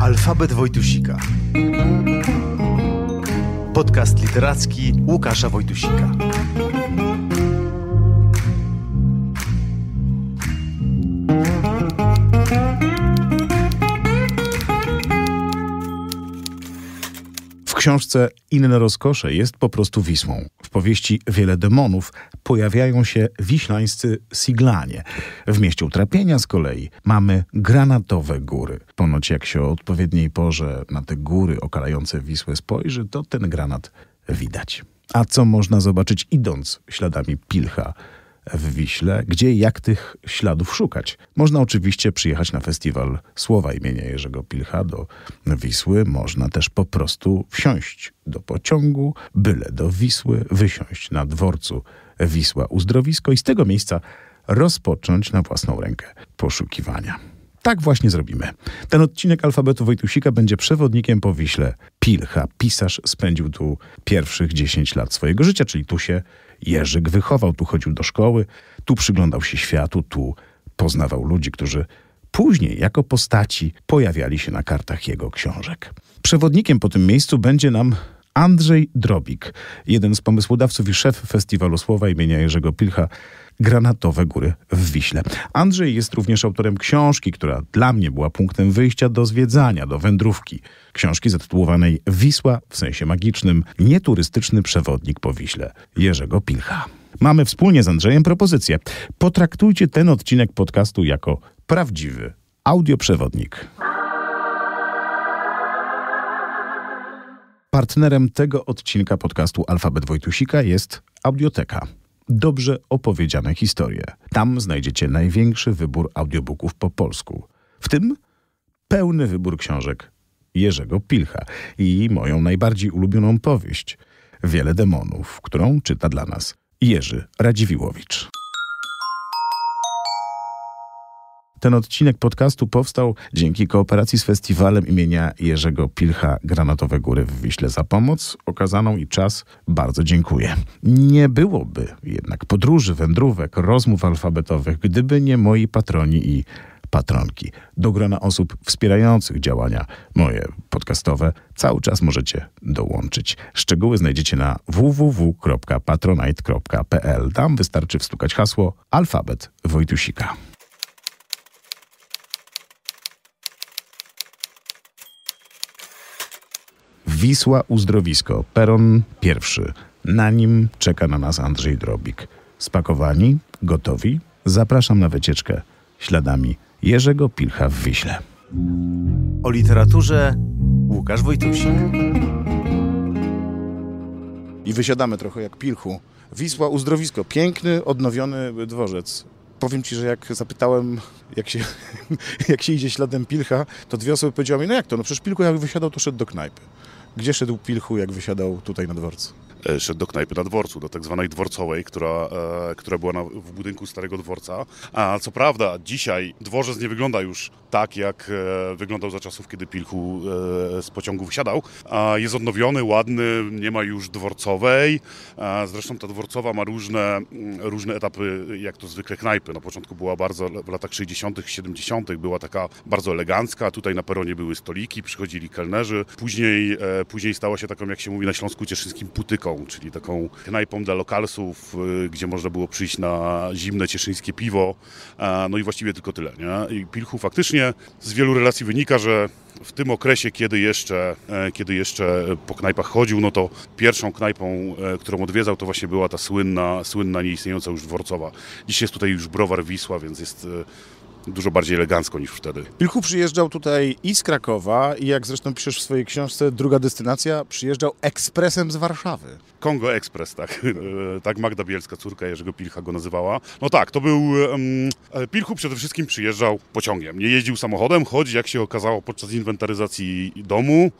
Alfabet Wojtusika. Podcast literacki Łukasza Wojtusika. Książce Inne rozkosze jest po prostu Wisłą. W powieści Wiele demonów pojawiają się wiślańscy Siglanie. W mieście utrapienia z kolei mamy granatowe góry. Ponoć jak się o odpowiedniej porze na te góry okalające Wisłę spojrzy, to ten granat widać. A co można zobaczyć idąc śladami Pilcha w Wiśle, gdzie i jak tych śladów szukać. Można oczywiście przyjechać na festiwal Słowa imienia Jerzego Pilcha do Wisły. Można też po prostu wsiąść do pociągu, byle do Wisły, wysiąść na dworcu Wisła Uzdrowisko i z tego miejsca rozpocząć na własną rękę poszukiwania. Tak właśnie zrobimy. Ten odcinek alfabetu Wojtusika będzie przewodnikiem po Wiśle Pilcha. Pisarz spędził tu pierwszych 10 lat swojego życia, czyli tu się Jerzyk wychował, tu chodził do szkoły, tu przyglądał się światu, tu poznawał ludzi, którzy później jako postaci pojawiali się na kartach jego książek. Przewodnikiem po tym miejscu będzie nam Andrzej Drobik, jeden z pomysłodawców i szef Festiwalu Słowa imienia Jerzego Pilcha Granatowe Góry w Wiśle. Andrzej jest również autorem książki, która dla mnie była punktem wyjścia do zwiedzania, do wędrówki. Książki zatytułowanej Wisła w sensie magicznym, nieturystyczny przewodnik po Wiśle Jerzego Pilcha. Mamy wspólnie z Andrzejem propozycję. Potraktujcie ten odcinek podcastu jako prawdziwy audioprzewodnik. Partnerem tego odcinka podcastu Alfabet Wojtusika jest Audioteka. Dobrze opowiedziane historie. Tam znajdziecie największy wybór audiobooków po polsku. W tym pełny wybór książek Jerzego Pilcha i moją najbardziej ulubioną powieść Wiele demonów, którą czyta dla nas Jerzy Radziwiłowicz. Ten odcinek podcastu powstał dzięki kooperacji z festiwalem imienia Jerzego Pilcha Granatowe Góry w Wiśle. Za pomoc okazaną i czas bardzo dziękuję. Nie byłoby jednak podróży, wędrówek, rozmów alfabetowych, gdyby nie moi patroni i patronki. Do grona osób wspierających działania moje podcastowe cały czas możecie dołączyć. Szczegóły znajdziecie na www.patronite.pl. Tam wystarczy wstukać hasło alfabet Wojtusika. Wisła Uzdrowisko, peron pierwszy. Na nim czeka na nas Andrzej Drobik. Spakowani, gotowi? Zapraszam na wycieczkę śladami Jerzego Pilcha w Wiśle. O literaturze Łukasz Wojtusik. I wysiadamy trochę jak Pilchu. Wisła Uzdrowisko, piękny, odnowiony dworzec. Powiem ci, że jak zapytałem, jak się, jak się idzie śladem Pilcha, to dwie osoby powiedziały mi, no jak to, no przecież Pilchu jak wysiadał, to szedł do knajpy. Gdzie szedł Pilchu, jak wysiadał tutaj na dworcu? E, szedł do knajpy na dworcu, do tak zwanej dworcowej, która, e, która była na, w budynku Starego Dworca. A co prawda, dzisiaj dworzec nie wygląda już tak, jak e, wyglądał za czasów, kiedy Pilchu z pociągu wysiadał. A jest odnowiony, ładny, nie ma już dworcowej. Zresztą ta dworcowa ma różne, mm, różne etapy, jak to zwykle knajpy. Na początku była bardzo, w latach 60., 70., była taka bardzo elegancka. Tutaj na peronie były stoliki, przychodzili kelnerzy. Później, później stała się taką, jak się mówi na Śląsku Cieszyńskim, putyką czyli taką knajpą dla lokalsów, y, gdzie można było przyjść na zimne cieszyńskie piwo. No i właściwie tylko tyle. Nie? I Pilchu faktycznie z wielu relacji wynika, że w tym okresie, kiedy jeszcze, e, kiedy jeszcze po knajpach chodził, no to pierwszą knajpą, e, którą odwiedzał, to właśnie była ta słynna, słynna nieistniejąca już dworcowa. Dziś jest tutaj już browar Wisła, więc jest e, dużo bardziej elegancko niż wtedy. Pilchu przyjeżdżał tutaj i z Krakowa i jak zresztą piszesz w swojej książce, druga destynacja, przyjeżdżał ekspresem z Warszawy. Kongo Express, tak. tak Magda Bielska, córka Jerzego Pilcha go nazywała. No tak, to był... Um, Pilchu przede wszystkim przyjeżdżał pociągiem. Nie jeździł samochodem, choć jak się okazało podczas inwentaryzacji domu,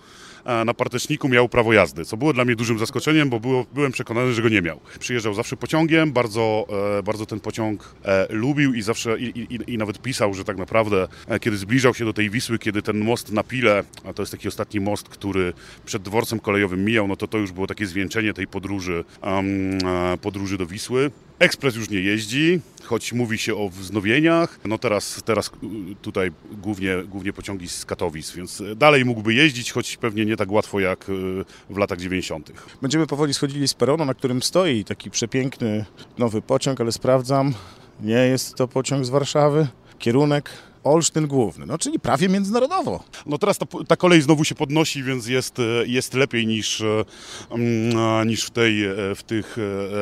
na parteczniku miał prawo jazdy, co było dla mnie dużym zaskoczeniem, bo było, byłem przekonany, że go nie miał. Przyjeżdżał zawsze pociągiem, bardzo, e, bardzo ten pociąg e, lubił i zawsze i, i, i, nawet pisał, że tak naprawdę e, kiedy zbliżał się do tej Wisły, kiedy ten most na Pile, a to jest taki ostatni most, który przed dworcem kolejowym mijał, no to to już było takie zwieńczenie tej podróży, um, podróży do Wisły. Ekspres już nie jeździ, choć mówi się o wznowieniach. No teraz, teraz y, tutaj głównie, głównie pociągi z Katowic, więc dalej mógłby jeździć, choć pewnie nie tak łatwo jak y, w latach 90. Będziemy powoli schodzili z peronu, na którym stoi taki przepiękny nowy pociąg, ale sprawdzam, nie jest to pociąg z Warszawy. Kierunek Olsztyn Główny, no czyli prawie międzynarodowo. No teraz ta, ta kolej znowu się podnosi, więc jest, e, jest lepiej niż, e, mm, niż w, tej, e, w tych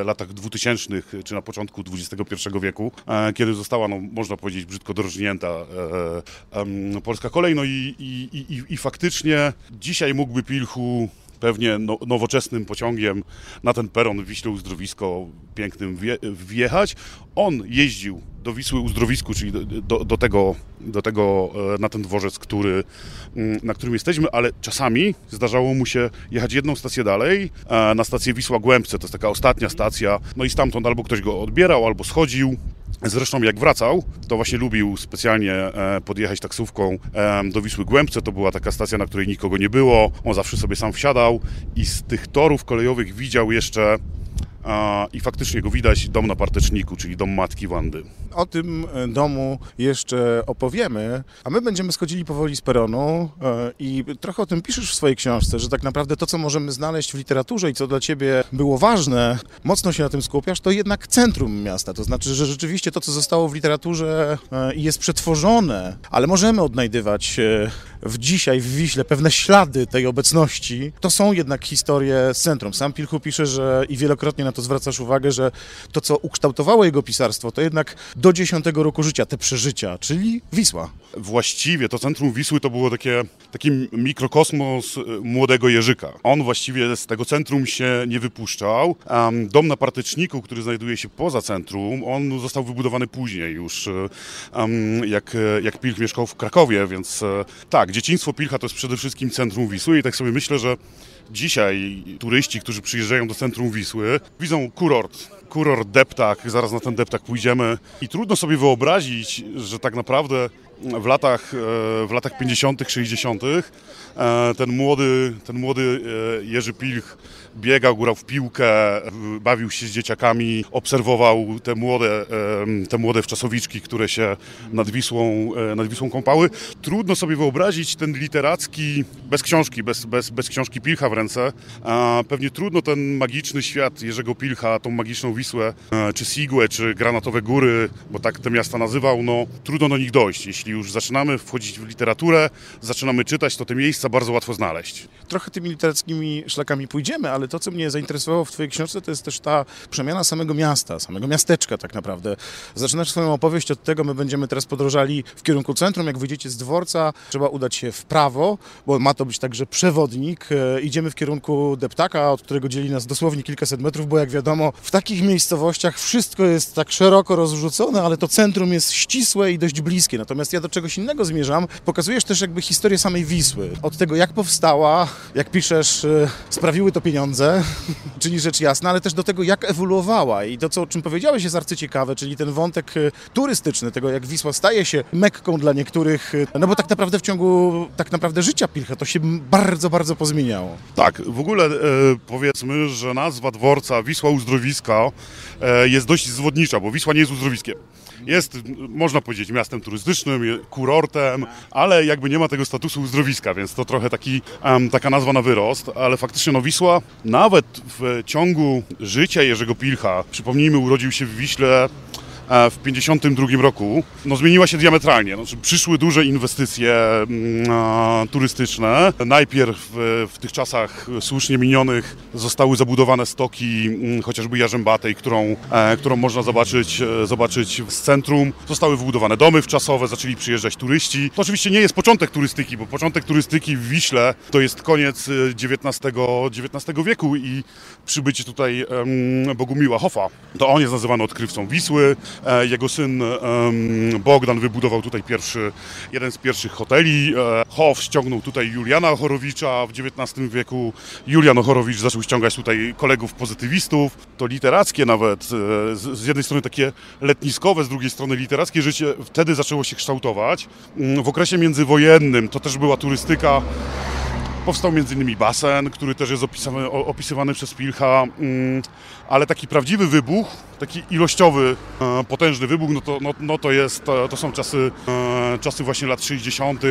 latach 2000 czy na początku XXI wieku, kiedy została, no, można powiedzieć, brzydko dorżnięta polska kolej. No i, i, i, i faktycznie dzisiaj mógłby Pilchu pewnie no, nowoczesnym pociągiem na ten peron Wiśle Uzdrowisko pięknym wjechać. On jeździł do Wisły Uzdrowisku, czyli do, do, tego, do tego, e, na ten dworzec, który, mm, na którym jesteśmy, ale czasami zdarzało mu się jechać jedną stację dalej, e, na stację Wisła Głębce, to jest taka ostatnia stacja, no i stamtąd albo ktoś go odbierał, albo schodził, Zresztą jak wracał, to właśnie lubił specjalnie e, podjechać taksówką do Wisły Głębce. To była taka stacja, na której nikogo nie było. On zawsze sobie sam wsiadał i z tych torów kolejowych widział jeszcze i faktycznie go widać, dom na Parteczniku, czyli dom matki Wandy. O tym e, domu jeszcze opowiemy, a my będziemy schodzili powoli z peronu e, i trochę o tym piszesz w swojej książce, że tak naprawdę to, co możemy znaleźć w literaturze i co dla ciebie było ważne, mocno się na tym skupiasz, to jednak centrum miasta. To znaczy, że rzeczywiście to, co zostało w literaturze e, i jest przetworzone, ale możemy odnajdywać w dzisiaj w Wiśle pewne ślady tej obecności, to są jednak historie z centrum. Sam Pilchu pisze, że i wielokrotnie na to zwracasz uwagę, że to, co ukształtowało jego pisarstwo, to jednak do dziesiątego roku życia, te przeżycia, czyli Wisła. Właściwie to centrum Wisły to było takie, taki mikrokosmos e, młodego Jerzyka. On właściwie z tego centrum się nie wypuszczał. Dom na Parteczniku, który znajduje się poza centrum, on został wybudowany później już, e, jak, jak Pilch mieszkał w Krakowie, więc e, dzieciństwo Pilcha to jest przede wszystkim centrum Wisły i tak sobie myślę, że dzisiaj turyści, którzy przyjeżdżają do centrum Wisły, widzą kurort. Kurort deptak, zaraz na ten deptak pójdziemy i trudno sobie wyobrazić, że tak naprawdę w latach, e, w latach 50., 60. E, ten młody, ten młody e, Jerzy Pilch biegał, grał w piłkę, bawił się z dzieciakami, obserwował te młode, te młode wczasowiczki, które się nad Wisłą, nad Wisłą kąpały. Trudno sobie wyobrazić ten literacki, bez książki, bez, bez, bez książki Pilcha w ręce, pewnie trudno ten magiczny świat Jerzego Pilcha, tą magiczną Wisłę, czy Sigłę, czy Granatowe Góry, bo tak te miasta nazywał, no trudno do nich dojść, jeśli już zaczynamy wchodzić w literaturę, zaczynamy czytać, to te miejsca bardzo łatwo znaleźć. Trochę tymi literackimi szlakami pójdziemy, ale to, co mnie zainteresowało w Twojej książce, to jest też ta przemiana samego miasta, samego miasteczka tak naprawdę. Zaczynasz swoją opowieść od tego, my będziemy teraz podróżali w kierunku centrum, jak wyjdziecie z dworca, trzeba udać się w prawo, bo ma to być także przewodnik. E, idziemy w kierunku Deptaka, od którego dzieli nas dosłownie kilkaset metrów, bo jak wiadomo, w takich miejscowościach wszystko jest tak szeroko rozrzucone, ale to centrum jest ścisłe i dość bliskie. Natomiast ja do czegoś innego zmierzam. Pokazujesz też jakby historię samej Wisły. Od tego, jak powstała, jak piszesz, y, sprawiły to pieniądze, czyli rzecz jasna, ale też do tego, jak ewoluowała. I to, co, o czym powiedziałeś, jest arcyciekawe, czyli ten wątek y, turystyczny, tego, jak Wisła staje się mekką dla niektórych, y, no bo tak naprawdę w ciągu tak naprawdę życia Pilcha to się bardzo, bardzo pozmieniało. Tak, w ogóle e, powiedzmy, że nazwa dworca Wisła Uzdrowiska e, jest dość zwodnicza, bo Wisła nie jest uzdrowiskiem. Jest, można powiedzieć, miastem turystycznym, kurortem, ale jakby nie ma tego statusu uzdrowiska, więc to trochę taki, um, taka nazwa na wyrost, ale faktycznie no Wisła nawet w ciągu życia Jerzego Pilcha, przypomnijmy, urodził się w Wiśle w 1952 roku no, zmieniła się diametralnie. Znaczy, przyszły duże inwestycje mm, turystyczne. Najpierw w, w, tych czasach słusznie minionych zostały zabudowane stoki mm, chociażby Jarzębatej, którą, e, którą można zobaczyć, e, zobaczyć z centrum. Zostały wybudowane domy wczasowe, zaczęli przyjeżdżać turyści. To oczywiście nie jest początek turystyki, bo początek turystyki w Wiśle to jest koniec XIX, XIX wieku i przybycie tutaj Bogumiła Hofa. To on jest nazywany odkrywcą Wisły. E, jego syn Bogdan wybudował tutaj pierwszy, jeden z pierwszych hoteli. E, Hof ściągnął tutaj Juliana Ochorowicza w XIX wieku. Julian Ochorowicz zaczął ściągać tutaj kolegów pozytywistów. To literackie nawet, e, z jednej strony takie letniskowe, z drugiej strony literackie życie wtedy zaczęło się kształtować. Mm, w okresie międzywojennym to też była turystyka Powstał m.in. basen, który też jest opisywany, opisywany przez Pilcha, mm, ale taki prawdziwy wybuch taki ilościowy, e, potężny wybuch, no to, no, no to, jest, to, to są czasy, e, czasy właśnie lat 60.,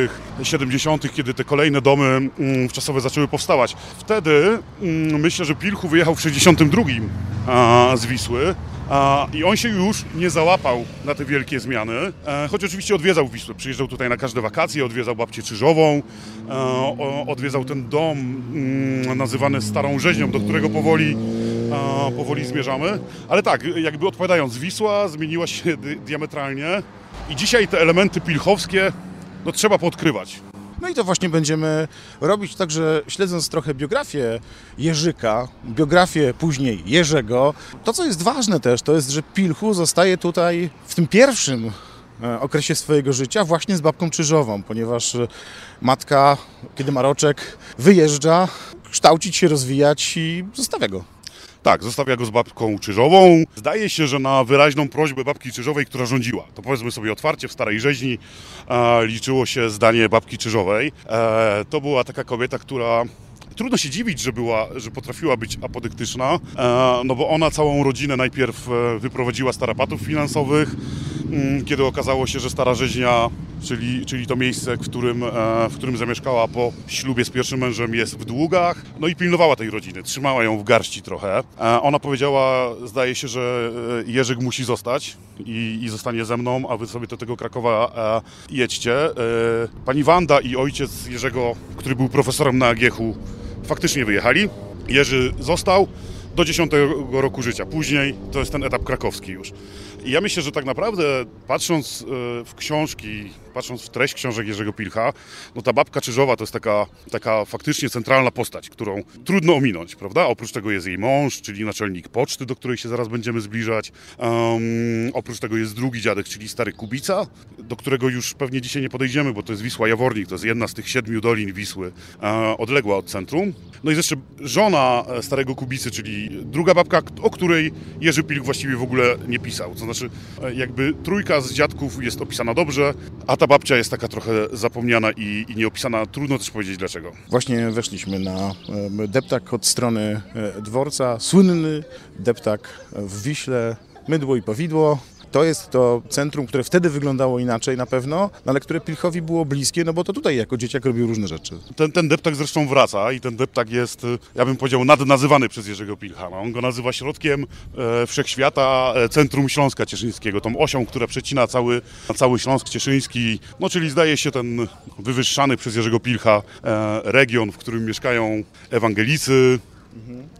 70., kiedy te kolejne domy mm, wczasowe zaczęły powstawać. Wtedy mm, myślę, że Pilchu wyjechał w 62 e, z Wisły. I on się już nie załapał na te wielkie zmiany, e, choć oczywiście odwiedzał Wisłę. Przyjeżdżał tutaj na każde wakacje, odwiedzał babcię Czyżową, e, odwiedzał ten dom mm, nazywany Starą Rzeźnią, do którego powoli, e, powoli zmierzamy. Ale tak, jakby odpowiadając, Wisła zmieniła się di- diametralnie i dzisiaj te elementy pilchowskie no, trzeba podkrywać. No i to właśnie będziemy robić także śledząc trochę biografię Jerzyka, biografię później Jerzego. To, co jest ważne też, to jest, że Pilchu zostaje tutaj w tym pierwszym e, okresie swojego życia właśnie z babką Czyżową, ponieważ e, matka, kiedy ma roczek, wyjeżdża kształcić się, rozwijać i zostawia go. Tak, zostawia go z babką Czyżową. Zdaje się, że na wyraźną prośbę babki Czyżowej, która rządziła, to powiedzmy sobie otwarcie, w Starej Rzeźni e, liczyło się zdanie babki Czyżowej. E, to była taka kobieta, która Trudno się dziwić, że, była, że potrafiła być apodyktyczna, e, no bo ona całą rodzinę najpierw e, wyprowadziła z tarapatów finansowych, kiedy okazało się, że Stara Rzeźnia, czyli, czyli to miejsce, w którym, e, w którym zamieszkała po ślubie z pierwszym mężem, jest w długach, no i pilnowała tej rodziny, trzymała ją w garści trochę. E, Ona powiedziała, zdaje się, że e, Jerzyk musi zostać i, i zostanie ze mną, a wy sobie do tego Krakowa jedźcie. Pani Wanda i ojciec Jerzego, który był profesorem na Agiechu, faktycznie wyjechali. Jerzy został do 10 roku życia. Później to jest ten etap krakowski już. Ja myślę, że tak naprawdę patrząc e, w książki, patrząc w treść książek Jerzego Pilcha, no ta babka Czyżowa to jest taka, taka faktycznie centralna postać, którą trudno ominąć, prawda? Oprócz tego jest jej mąż, czyli naczelnik poczty, do której się zaraz będziemy zbliżać. Um, oprócz tego jest drugi dziadek, czyli stary Kubica, do którego już pewnie dzisiaj nie podejdziemy, bo to jest Wisła Jawornik, to jest jedna z tych siedmiu dolin Wisły, e, odległa od centrum. No i jeszcze żona e, starego Kubicy, czyli druga babka, o której Jerzy Pilch właściwie w ogóle nie pisał. To znaczy, e, jakby trójka z dziadków jest opisana dobrze, a ta babcia jest taka trochę zapomniana i, i nieopisana. Trudno też powiedzieć dlaczego. Właśnie weszliśmy na deptak od strony e, dworca, słynny deptak w Wiśle, mydło i powidło. To jest to centrum, które wtedy wyglądało inaczej na pewno, no ale które Pilchowi było bliskie, no bo to tutaj jako dzieciak robił różne rzeczy. Ten, ten deptak zresztą wraca i ten deptak jest, e, ja bym powiedział, nadnazywany przez Jerzego Pilcha. On go nazywa środkiem e, wszechświata e, Centrum Śląska Cieszyńskiego, tą osią, która przecina cały, cały Śląsk Cieszyński, no czyli zdaje się ten wywyższany przez Jerzego Pilcha e, region, w którym mieszkają ewangelicy, a,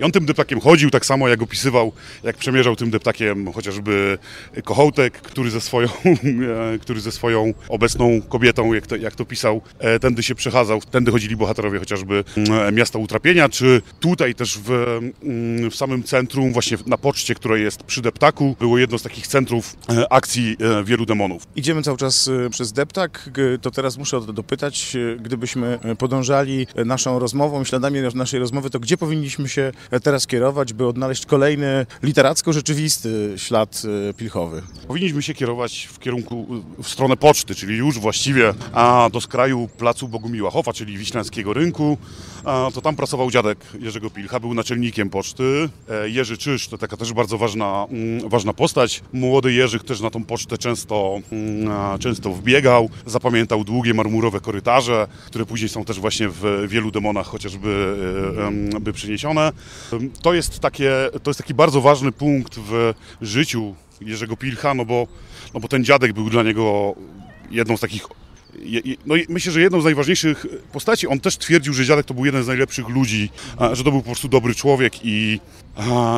I on tym deptakiem chodził tak samo, jak opisywał, jak przemierzał tym deptakiem chociażby Kochołtek, który ze swoją, e, który ze swoją obecną kobietą, jak to, jak to pisał, e, tędy się przechadzał. Tędy chodzili bohaterowie chociażby mm, Miasta Utrapienia, czy tutaj też w, mm, w samym centrum, właśnie na poczcie, które jest przy deptaku, było jedno z takich centrów e, akcji e, wielu demonów. Idziemy cały czas e, przez deptak, to teraz muszę dopytać, e, gdybyśmy e, podążali e, naszą rozmową, śladami naszej rozmowy, to gdzie powinniśmy się e, teraz kierować, by odnaleźć kolejny literacko-rzeczywisty ślad e, Pilchowy? Powinniśmy się kierować w kierunku, w stronę poczty, czyli już właściwie a, do skraju placu Bogumiła Hofa, czyli Wiślańskiego Rynku. A, to tam pracował dziadek Jerzego Pilcha, był naczelnikiem poczty. E, Jerzy Czyż to taka też bardzo ważna, mm, ważna postać. Młody Jerzyk też na tą pocztę często, mm, a, często wbiegał. Zapamiętał długie marmurowe korytarze, które później są też właśnie w wielu demonach chociażby e, by przeniesione. To jest, takie, to jest taki bardzo ważny punkt w życiu Jerzego Pilcha, no bo, no bo ten dziadek był dla niego jedną z takich. No myślę, że jedną z najważniejszych postaci. On też twierdził, że dziadek to był jeden z najlepszych ludzi, że to był po prostu dobry człowiek i,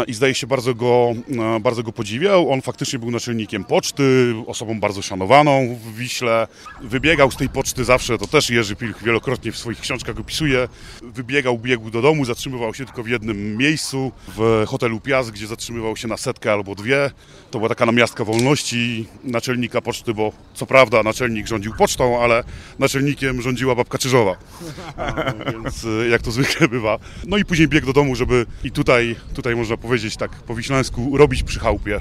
i zdaje się bardzo go, bardzo go podziwiał. On faktycznie był naczelnikiem poczty, osobą bardzo szanowaną w Wiśle. Wybiegał z tej poczty zawsze, to też Jerzy Pilch wielokrotnie w swoich książkach opisuje. Wybiegał, biegł do domu, zatrzymywał się tylko w jednym miejscu, w hotelu Piast, gdzie zatrzymywał się na setkę albo dwie. To była taka namiastka wolności naczelnika poczty, bo co prawda naczelnik rządził pocztą, ale naczelnikiem rządziła babka Czyżowa. Więc y, jak to zwykle bywa. No i później biegł do domu, żeby i tutaj, tutaj można powiedzieć tak po wiślańsku, robić przy chałupie.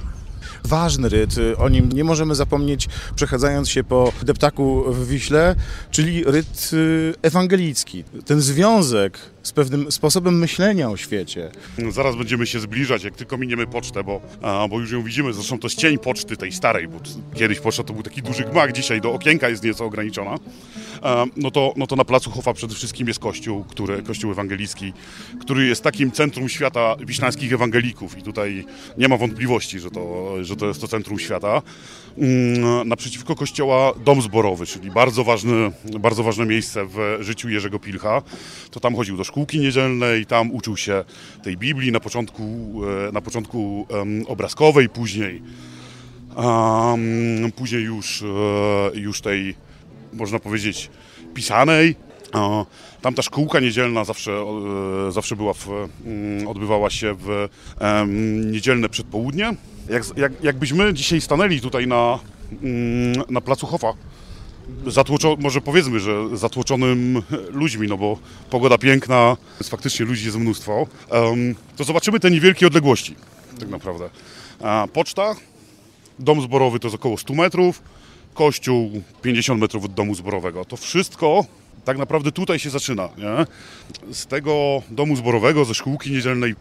ważny ryt. O nim nie możemy zapomnieć, przechadzając się po deptaku w Wiśle, czyli ryt y, ewangelicki. Ten związek z pewnym sposobem myślenia o świecie. No, Zaraz będziemy się zbliżać, jak tylko miniemy pocztę, bo, a, bo już ją widzimy. Zresztą to jest cień poczty tej starej, bo kiedyś poczta to był taki duży gmach, dzisiaj do okienka jest nieco ograniczona. A, no, to, no to na placu Hofa przede wszystkim jest kościół, który, kościół ewangelicki, który jest takim centrum świata wiślańskich ewangelików i tutaj nie ma wątpliwości, że to, że to jest to centrum świata. Mm, Naprzeciwko kościoła dom zborowy, czyli bardzo, ważny, bardzo ważne miejsce w życiu Jerzego Pilcha. To tam chodził do szkółki niedzielnej, tam uczył się tej Biblii na początku, e, na początku obrazkowej, później, później już, e, już tej, można powiedzieć, pisanej. Tam ta szkółka niedzielna zawsze, e, zawsze była w, mm, odbywała się w niedzielne przedpołudnie. Jak, jak, jakbyśmy dzisiaj stanęli tutaj na, mm, na placu Hofa, może powiedzmy, że zatłoczonym ludźmi, no bo pogoda piękna, jest faktycznie ludzi jest mnóstwo, to zobaczymy te niewielkie odległości, tak naprawdę. Poczta, dom zborowy to jest około 100 metrów, kościół 50 metrów od domu zborowego. To wszystko tak naprawdę tutaj się zaczyna. Nie? Z tego domu zborowego, ze szkółki niedzielnej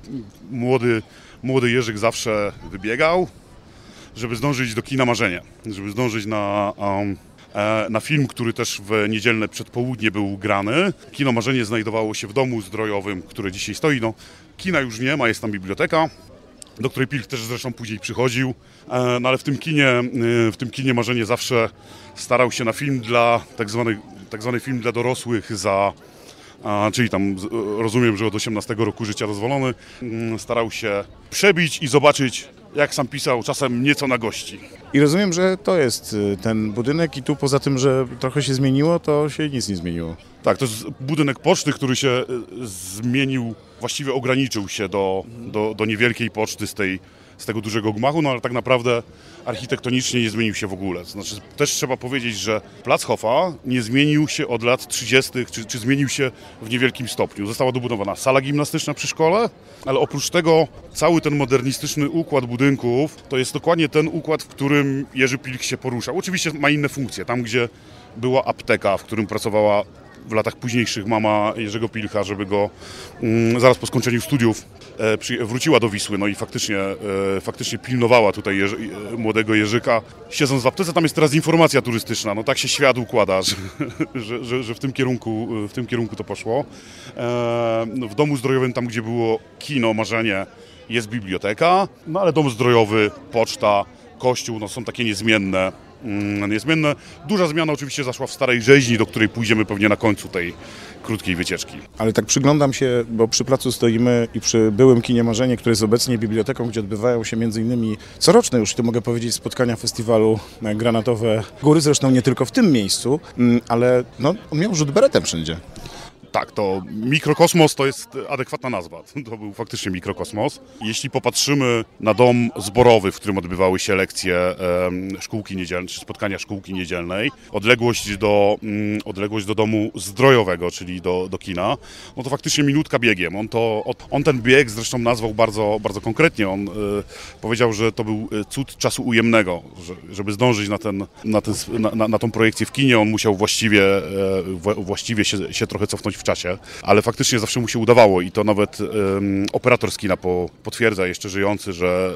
młody, młody Jerzyk zawsze wybiegał, żeby zdążyć do kina Marzenie, żeby zdążyć na, um, na film, który też w niedzielne przedpołudnie był grany. Kino Marzenie znajdowało się w domu zdrojowym, który dzisiaj stoi. No, kina już nie ma, jest tam biblioteka, do której Pilch też zresztą później przychodził. E, No ale w tym kinie, e, w tym kinie Marzenie zawsze starał się na film dla, tak zwany, tak zwany film dla dorosłych za a, czyli tam rozumiem, że od 18 roku życia dozwolony, mm, starał się przebić i zobaczyć, jak sam pisał, czasem nieco na gości. I rozumiem, że to jest y, ten budynek i tu poza tym, że trochę się zmieniło, to się nic nie zmieniło. Tak, to jest budynek poczty, który się e, zmienił, właściwie ograniczył się do, do, do niewielkiej poczty z, tej, z tego dużego gmachu, no ale tak naprawdę architektonicznie nie zmienił się w ogóle. Znaczy, też trzeba powiedzieć, że Plac Hofa nie zmienił się od lat 30., czy, czy zmienił się w niewielkim stopniu. Została dobudowana sala gimnastyczna przy szkole, ale oprócz tego cały ten modernistyczny układ budynków to jest dokładnie ten układ, w którym Jerzy Pilch się poruszał. Oczywiście ma inne funkcje. Tam, gdzie była apteka, w którym pracowała w latach późniejszych mama Jerzego Pilcha, żeby go mm, zaraz po skończeniu studiów e, wróciła do Wisły, no i faktycznie, e, faktycznie pilnowała tutaj Jerzy, e, młodego Jerzyka. Siedząc w aptece, tam jest teraz informacja turystyczna, no tak się świat układa, że, że, że, że w, tym kierunku, w tym kierunku to poszło. No, w domu zdrojowym, tam gdzie było kino, marzenie, jest biblioteka, no ale dom zdrojowy, poczta, kościół, no są takie niezmienne, niezmienne. Duża zmiana oczywiście zaszła w Starej Rzeźni, do której pójdziemy pewnie na końcu tej krótkiej wycieczki. Ale tak przyglądam się, bo przy placu stoimy i przy byłym kinie Marzenie, które jest obecnie biblioteką, gdzie odbywają się między innymi coroczne już, to mogę powiedzieć, spotkania festiwalu e, Granatowe Góry, zresztą nie tylko w tym miejscu, mm, ale no, on miał rzut beretem wszędzie. Tak, to mikrokosmos to jest adekwatna nazwa. To był faktycznie mikrokosmos. Jeśli popatrzymy na dom zborowy, w którym odbywały się lekcje szkółki niedzielnej, czy spotkania szkółki niedzielnej, odległość do, mm, odległość do domu zdrojowego, czyli do, do kina, no to faktycznie minutka biegiem. On, to, on ten bieg zresztą nazwał bardzo, bardzo konkretnie. On y, powiedział, że to był y, cud czasu ujemnego, że, żeby zdążyć na, ten, na, ten, na, na, na tą projekcję w kinie, on musiał właściwie, e, wła- właściwie się, się trochę cofnąć w czasie, ale faktycznie zawsze mu się udawało i to nawet em, operator z kina po, potwierdza, jeszcze żyjący, że,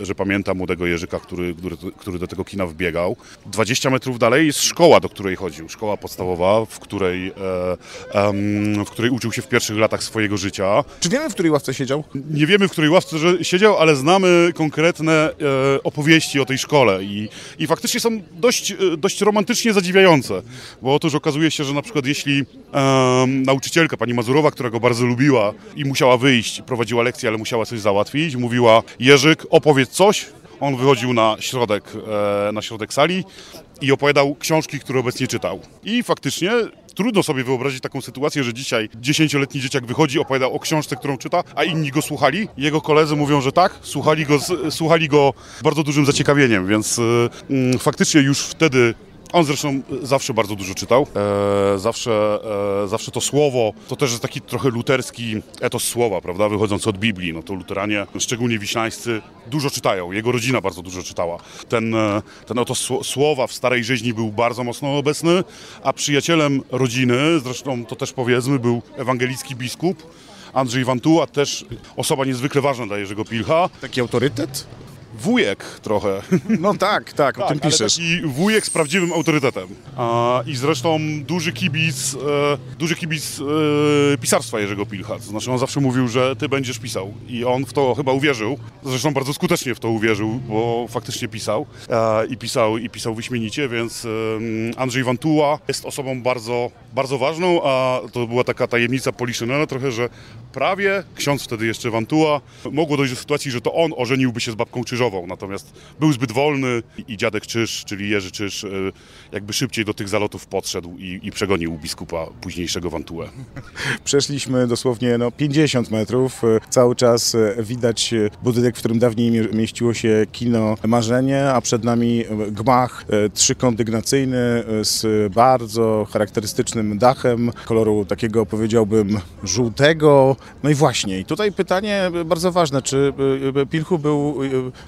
e, że pamięta młodego Jerzyka, który, który, który do tego kina wbiegał. 20 metrów dalej jest szkoła, do której chodził, szkoła podstawowa, w której, e, em, w której uczył się w pierwszych latach swojego życia. Czy wiemy, w której ławce siedział? Nie wiemy, w której ławce że siedział, ale znamy konkretne e, opowieści o tej szkole i, i faktycznie są dość, e, dość romantycznie zadziwiające, bo otóż okazuje się, że na przykład jeśli em, nauczycielka, pani Mazurowa, która go bardzo lubiła i musiała wyjść, prowadziła lekcję, ale musiała coś załatwić, mówiła Jerzyk, opowiedz coś, on wychodził na środek, e, na środek sali i opowiadał książki, które obecnie czytał. I faktycznie trudno sobie wyobrazić taką sytuację, że dzisiaj dziesięcioletni dzieciak wychodzi, opowiada o książce, którą czyta, a inni go słuchali. Jego koledzy mówią, że tak, słuchali go z, słuchali go bardzo dużym zaciekawieniem, więc y, mm, faktycznie już wtedy On zresztą zawsze bardzo dużo czytał. E, zawsze, e, zawsze to słowo, to też jest taki trochę luterski etos słowa, prawda, wychodzący od Biblii. No to luteranie, szczególnie wiślańscy, dużo czytają. Jego rodzina bardzo dużo czytała. Ten, e, ten oto słowa w Starej Rzeźni był bardzo mocno obecny, a przyjacielem rodziny, zresztą to też powiedzmy, był ewangelicki biskup, Andrzej Wantuła, też osoba niezwykle ważna dla Jerzego Pilcha. Taki autorytet? Wujek trochę. No tak, tak, o tak, tym piszesz. I wujek z prawdziwym autorytetem. A, I zresztą duży kibic, e, duży kibic e, pisarstwa Jerzego Pilcha. To znaczy on zawsze mówił, że ty będziesz pisał. I on w to chyba uwierzył. Zresztą bardzo skutecznie w to uwierzył, bo faktycznie pisał. E, I pisał, i pisał wyśmienicie, więc Andrzej Wantuła jest osobą bardzo, bardzo ważną, a to była taka tajemnica Poliszynela trochę, że prawie ksiądz wtedy jeszcze Wantuła mogło dojść do sytuacji, że to on ożeniłby się z babką Czyżową natomiast był zbyt wolny i dziadek Czyż, czyli Jerzy Czyż, e, jakby szybciej do tych zalotów podszedł i, i przegonił biskupa późniejszego Wantułę. Przeszliśmy dosłownie no, 50 metrów. E, cały czas e, widać budynek, w którym dawniej mieściło się kino Marzenie, a przed nami gmach trzykondygnacyjny z bardzo charakterystycznym dachem, koloru takiego powiedziałbym żółtego. No i właśnie, tutaj pytanie bardzo ważne, czy Pilchu był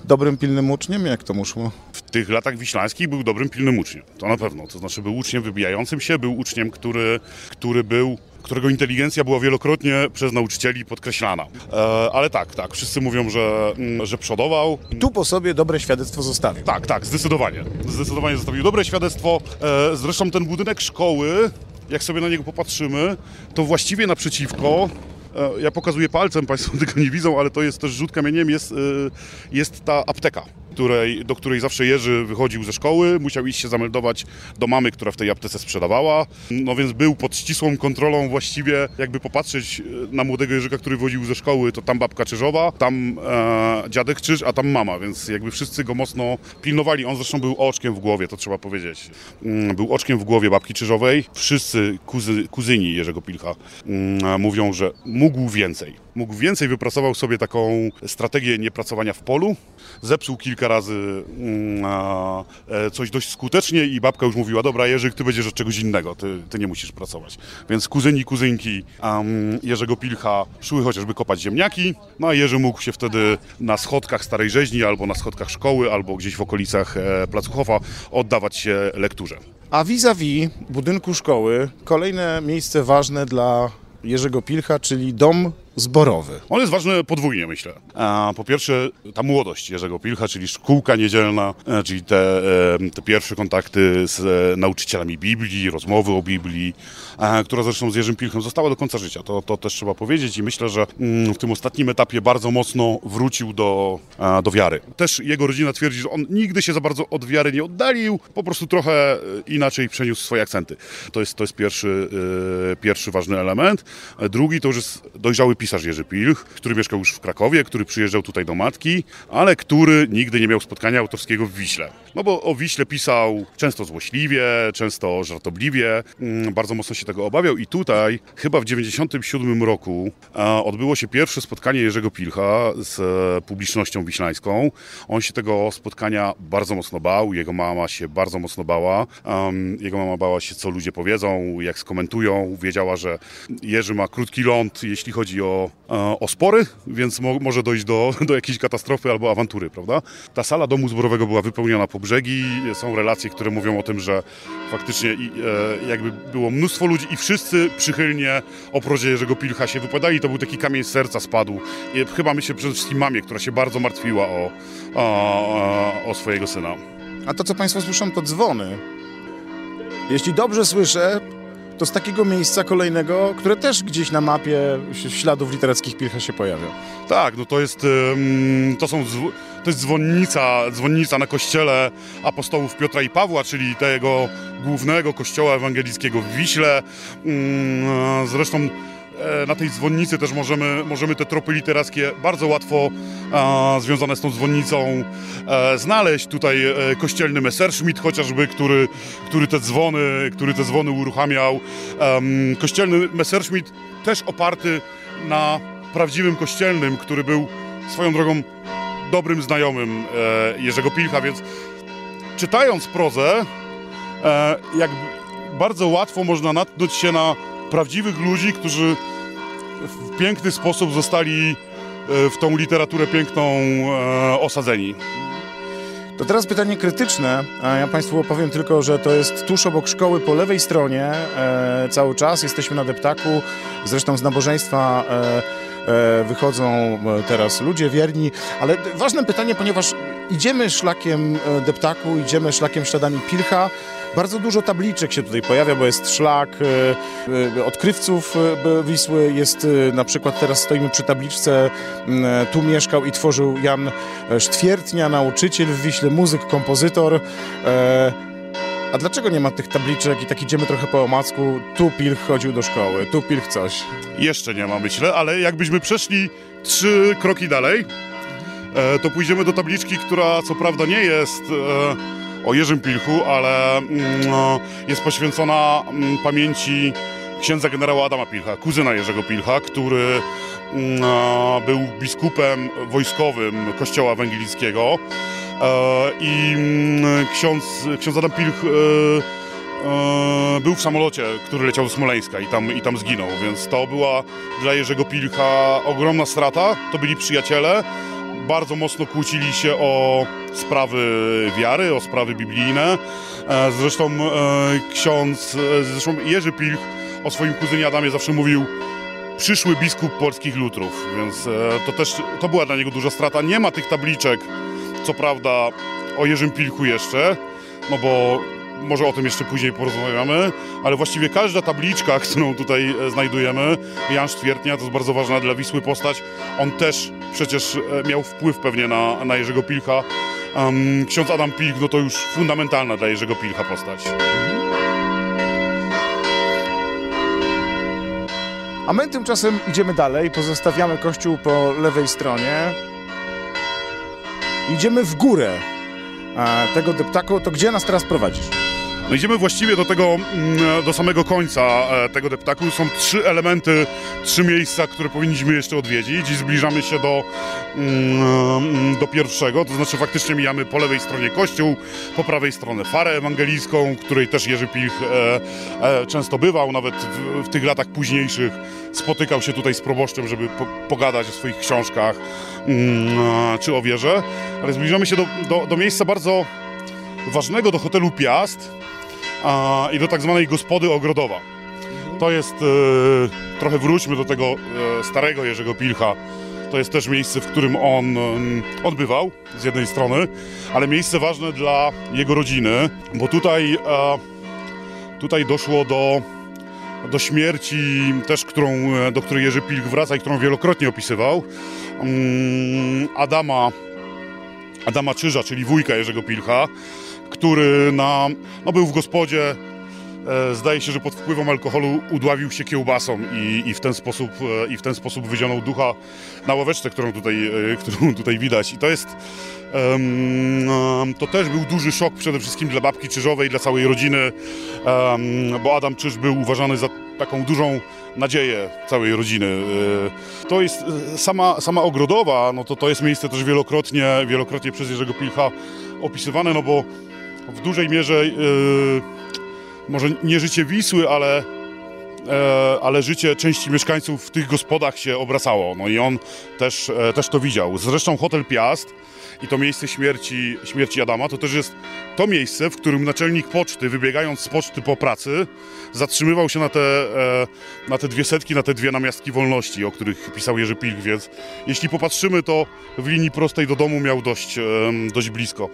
dobrym, pilnym uczniem? Jak to mu szło? W tych latach wiślańskich był dobrym, pilnym uczniem. To na pewno. To znaczy był uczniem wybijającym się, był uczniem, który, który był którego inteligencja była wielokrotnie przez nauczycieli podkreślana. E, ale tak, tak, wszyscy mówią, że, mm, że przodował. Tu po sobie dobre świadectwo zostawił. Tak, tak, zdecydowanie. Zdecydowanie zostawił dobre świadectwo. E, zresztą ten budynek szkoły, jak sobie na niego popatrzymy, to właściwie naprzeciwko ja pokazuję palcem, Państwo tego nie widzą, ale to jest też rzut kamieniem, jest, e, jest ta apteka której, do której zawsze Jerzy wychodził ze szkoły, musiał iść się zameldować do mamy, która w tej aptece sprzedawała. No więc był pod ścisłą kontrolą właściwie, jakby popatrzeć e, na młodego Jerzyka, który wychodził ze szkoły, to tam babka Czyżowa, tam e, dziadek Czyż, a tam mama, więc jakby wszyscy go mocno pilnowali. On zresztą był oczkiem w głowie, to trzeba powiedzieć. Mm, był oczkiem w głowie babki Czyżowej. Wszyscy kuzy, kuzyni Jerzego Pilcha mm, mówią, że mógł więcej mógł więcej, wypracował sobie taką strategię niepracowania w polu. Zepsuł kilka razy mm, e, coś dość skutecznie i babka już mówiła, dobra Jerzyk, ty będziesz od czegoś innego, ty, ty nie musisz pracować. Więc kuzyni, kuzynki um, Jerzego Pilcha szły chociażby kopać ziemniaki, no a Jerzy mógł się wtedy na schodkach Starej Rzeźni albo na schodkach szkoły, albo gdzieś w okolicach e, Placuchowa oddawać się lekturze. A vis-a-vis budynku szkoły kolejne miejsce ważne dla Jerzego Pilcha, czyli dom zborowy. On jest ważny podwójnie, myślę. Po pierwsze, ta młodość Jerzego Pilcha, czyli szkółka niedzielna, e, czyli te, e, te pierwsze kontakty z e, nauczycielami Biblii, rozmowy o Biblii, która zresztą z Jerzym Pilchem została do końca życia. To, to też trzeba powiedzieć i myślę, że mm, w tym ostatnim etapie bardzo mocno wrócił do, do wiary. Też jego rodzina twierdzi, że on nigdy się za bardzo od wiary nie oddalił, po prostu trochę inaczej przeniósł swoje akcenty. To jest, to jest pierwszy, pierwszy ważny element. Drugi to już jest dojrzały pisarz pisarz Jerzy Pilch, który mieszkał już w Krakowie, który przyjeżdżał tutaj do matki, ale który nigdy nie miał spotkania autorskiego w Wiśle. No bo o Wiśle pisał często złośliwie, często żartobliwie, mm, bardzo mocno się tego obawiał i tutaj chyba w 97 roku odbyło się pierwsze spotkanie Jerzego Pilcha z e, publicznością wiślańską. On się tego spotkania bardzo mocno bał, jego mama się bardzo mocno bała. Jego mama bała się, co ludzie powiedzą, jak skomentują. Wiedziała, że Jerzy ma krótki ląd, jeśli chodzi o E, o, spory, więc mo, może dojść do, do jakiejś katastrofy albo awantury, prawda? Ta sala domu zborowego była wypełniona po brzegi. Są relacje, które mówią o tym, że faktycznie e, jakby było mnóstwo ludzi i wszyscy przychylnie o prozie Jerzego Pilcha się wypowiadali. To był taki kamień serca spadł. Chyba myślę przede wszystkim mamie, która się bardzo martwiła o, o, o swojego syna. A to, co Państwo słyszą, to dzwony. Jeśli dobrze słyszę, to z takiego miejsca kolejnego, które też gdzieś na mapie śladów literackich Pilcha się pojawia. Tak, no to jest, to są, to jest dzwonnica, dzwonnica na kościele apostołów Piotra i Pawła, czyli tego głównego kościoła ewangelickiego w Wiśle. Zresztą E, na tej dzwonnicy też możemy, możemy te tropy literackie bardzo łatwo związane z tą dzwonnicą e, znaleźć. Tutaj e, kościelny Messerschmitt chociażby, który, który, te, dzwony, który te dzwony uruchamiał. E, kościelny Messerschmitt też oparty na prawdziwym kościelnym, który był swoją drogą dobrym znajomym e, Jerzego Pilcha, więc czytając prozę e, jak bardzo łatwo można natknąć się na prawdziwych ludzi, którzy w piękny sposób zostali e, w tą literaturę piękną e, osadzeni. To teraz pytanie krytyczne, ja Państwu opowiem tylko, że to jest tuż obok szkoły po lewej stronie e, cały czas. Jesteśmy na deptaku, zresztą z nabożeństwa wychodzą teraz ludzie wierni, ale ważne pytanie, ponieważ idziemy szlakiem deptaku, idziemy szlakiem śladami Pilcha, bardzo dużo tabliczek się tutaj pojawia, bo jest szlak e, e, odkrywców e, Wisły, jest na przykład teraz stoimy przy tabliczce m, e, tu mieszkał i tworzył Jan Sztwiertnia, nauczyciel w Wiśle, muzyk, kompozytor. E, a dlaczego nie ma tych tabliczek i tak idziemy trochę po omacku? Tu Pilch chodził do szkoły, tu Pilch coś. Jeszcze nie ma, myślę, ale jakbyśmy przeszli trzy kroki dalej, e, to pójdziemy do tabliczki, która co prawda nie jest e, o Jerzym Pilchu, ale mm, no, jest poświęcona mm, pamięci księdza generała Adama Pilcha, kuzyna Jerzego Pilcha, który mm, no, był biskupem wojskowym kościoła ewangelickiego e, i ksiądz, ksiądz Adam Pilch e, E, był w samolocie, który leciał do Smoleńska i tam, i tam zginął, więc to była dla Jerzego Pilcha ogromna strata. To byli przyjaciele, bardzo mocno kłócili się o sprawy wiary, o sprawy biblijne. E, Zresztą e, ksiądz, e, zresztą Jerzy Pilch o swoim kuzynie Adamie zawsze mówił przyszły biskup polskich lutrów, więc to też to była dla niego duża strata. Nie ma tych tabliczek, co prawda, o Jerzym Pilchu jeszcze, no bo może o tym jeszcze później porozmawiamy, ale właściwie każda tabliczka, którą tutaj e, znajdujemy, Jan Sztwiertnia, to jest bardzo ważna dla Wisły postać, on też przecież e, miał wpływ pewnie na, na Jerzego Pilcha. Em, ksiądz Adam Pilch, no to już fundamentalna dla Jerzego Pilcha postać. A my tymczasem idziemy dalej, pozostawiamy kościół po lewej stronie. Idziemy w górę e, tego deptaku. To gdzie nas teraz prowadzisz? No idziemy właściwie do tego, mm, do samego końca e, tego deptaku. Są trzy elementy, trzy miejsca, które powinniśmy jeszcze odwiedzić i zbliżamy się do, mm, do pierwszego, to znaczy faktycznie mijamy po lewej stronie kościół, po prawej stronie farę ewangelicką, której też Jerzy Pilch e, e, często bywał, nawet w, w tych latach późniejszych spotykał się tutaj z proboszczem, żeby po, pogadać o swoich książkach mm, czy o wierze, ale zbliżamy się do, do, do miejsca bardzo ważnego, do hotelu Piast, a, i do tak zwanej gospody ogrodowa. To jest, e, trochę wróćmy do tego e, starego Jerzego Pilcha, to jest też miejsce, w którym on em, odbywał z jednej strony, ale miejsce ważne dla jego rodziny, bo tutaj, e, tutaj doszło do, do śmierci też, którą, e, do której Jerzy Pilch wraca i którą wielokrotnie opisywał, mm, Adama, Adama Czyża, czyli wujka Jerzego Pilcha, który na, no był w gospodzie, e, zdaje się, że pod wpływem alkoholu udławił się kiełbasą i, i, w, ten sposób, e, i w ten sposób wyzionął ducha na ławeczce, którą tutaj, e, którą tutaj widać. I to jest, em, to też był duży szok przede wszystkim dla babki Czyżowej, dla całej rodziny, em, bo Adam Czyż był uważany za taką dużą nadzieję całej rodziny. To jest sama, sama Ogrodowa, no to to jest miejsce też wielokrotnie, wielokrotnie przez Jerzego Pilcha opisywane, no bo w dużej mierze e, może nie życie Wisły, ale, e, ale życie części mieszkańców w tych gospodach się obracało. No i on też, e, też to widział. Zresztą hotel Piast i to miejsce śmierci, śmierci Adama to też jest to miejsce, w którym naczelnik poczty, wybiegając z poczty po pracy, zatrzymywał się na te, e, na te dwie setki, na te dwie namiastki wolności, o których pisał Jerzy Pilch, więc jeśli popatrzymy, to w linii prostej do domu miał dość, em, dość blisko.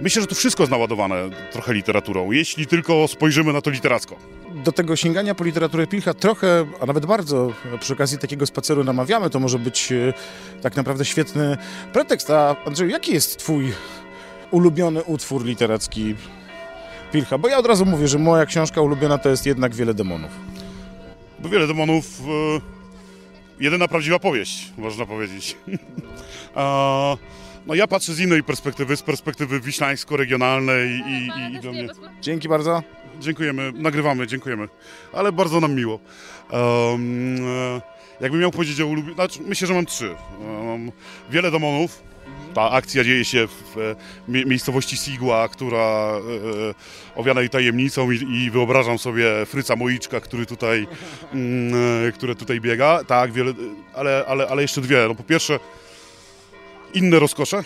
Myślę, że to wszystko jest naładowane trochę literaturą, jeśli tylko spojrzymy na to literacko. Do tego sięgania po literaturę Pilcha trochę, a nawet bardzo przy okazji takiego spaceru namawiamy. To może być e, tak naprawdę świetny pretekst. A Andrzeju, jaki jest twój ulubiony utwór literacki Pilcha? Bo ja od razu mówię, że moja książka ulubiona to jest jednak Wiele demonów. Bo wiele demonów, e, jedyna prawdziwa powieść, można powiedzieć. A, no ja patrzę z innej perspektywy, z perspektywy wiślańsko-regionalnej i, i, i dla mnie... Dzięki bardzo. Dziękujemy, nagrywamy, dziękujemy, ale bardzo nam miło. Um, e, jakbym miał powiedzieć o ulubionym, znaczy, myślę, że mam trzy. Um, wiele demonów, Ta akcja dzieje się w e, mie- miejscowości Sigła, która e, owianej tajemnicą i, i wyobrażam sobie Fryca Moiczka, który tutaj, mm, e, które tutaj biega. Tak, wiele, ale, ale, ale jeszcze dwie. No po pierwsze, inne rozkosze.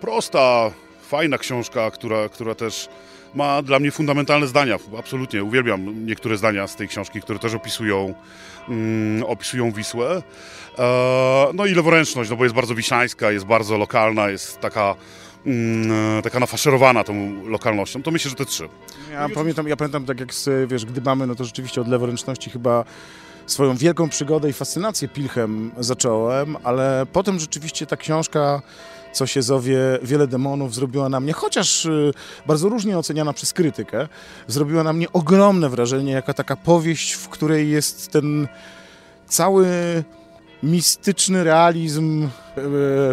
Prosta, fajna książka, która, która też ma dla mnie fundamentalne zdania. Absolutnie uwielbiam niektóre zdania z tej książki, które też opisują, mm, opisują Wisłę. E, no i leworęczność, no bo jest bardzo wiślańska, jest bardzo lokalna, jest taka, mm, taka nafaszerowana tą lokalnością. To myślę, że te trzy. Ja pamiętam, ja pamiętam tak jak z, wiesz, gdybamy, no to rzeczywiście od leworęczności chyba swoją wielką przygodę i fascynację Pilchem zacząłem, ale potem rzeczywiście ta książka, co się zowie Wiele Demonów, zrobiła na mnie, chociaż y, bardzo różnie oceniana przez krytykę, zrobiła na mnie ogromne wrażenie, jaka taka powieść, w której jest ten cały mistyczny realizm e,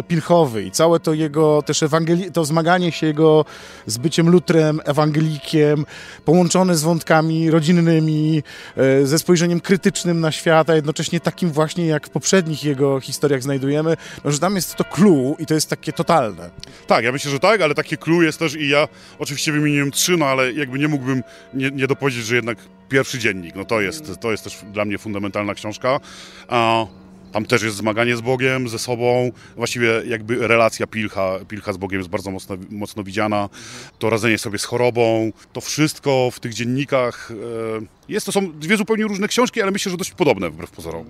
pilchowy i całe to jego też ewangeli- to zmaganie się jego z byciem lutrem, ewangelikiem, połączone z wątkami rodzinnymi, e, ze spojrzeniem krytycznym na świat, a jednocześnie takim właśnie jak w poprzednich jego historiach znajdujemy, no, że tam jest to clue i to jest takie totalne. Tak, ja myślę, że tak, ale takie clue jest też i ja oczywiście wymieniłem trzy, no ale jakby nie mógłbym nie, nie dopowiedzieć, że jednak pierwszy dziennik, no to jest, to jest też dla mnie fundamentalna książka. Tam też jest zmaganie z Bogiem, ze sobą, właściwie jakby relacja Pilcha, Pilcha z Bogiem jest bardzo mocno, mocno widziana. To radzenie sobie z chorobą, to wszystko w tych dziennikach e, jest, to są dwie zupełnie różne książki, ale myślę, że dość podobne wbrew pozorom.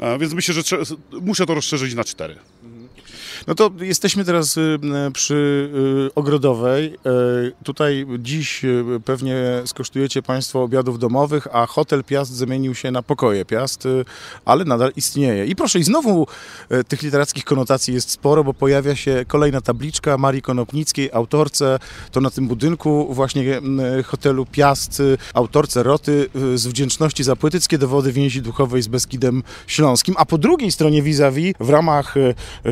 E, e, Więc myślę, że muszę to rozszerzyć na cztery. No to jesteśmy teraz y, przy y, Ogrodowej. Y, Tutaj dziś pewnie skosztujecie Państwo obiadów domowych, a hotel Piast zamienił się na pokoje Piast, ale nadal istnieje. I proszę, i znowu tych literackich konotacji jest sporo, bo pojawia się kolejna tabliczka Marii Konopnickiej, autorce, to na tym budynku właśnie hotelu Piast, autorce Roty z wdzięczności za poetyckie dowody więzi duchowej z Beskidem Śląskim, a po drugiej stronie vis-a-vis w ramach